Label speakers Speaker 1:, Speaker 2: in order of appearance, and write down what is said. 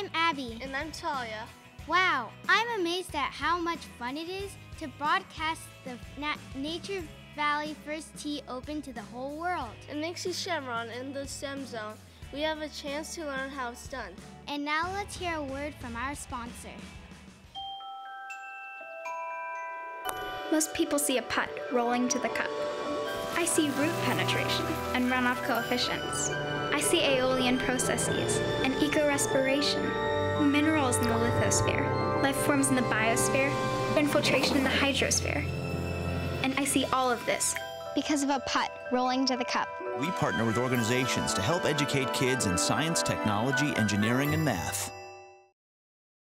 Speaker 1: Hi, I'm Abby.
Speaker 2: And I'm Talia.
Speaker 1: Wow, I'm amazed at how much fun it is to broadcast the Na- Nature Valley First Tee Open to the whole world.
Speaker 2: In Nixie Chevron in the STEM zone, we have a chance to learn how it's done.
Speaker 1: And now let's hear a word from our sponsor.
Speaker 3: Most people see a putt rolling to the cup. I see root penetration and runoff coefficients. I see aeolian processes and eco-respiration, minerals in the lithosphere, life forms in the biosphere, infiltration in the hydrosphere. And I see all of this because of a putt rolling to the cup.
Speaker 4: We partner with organizations to help educate kids in science, technology, engineering, and math.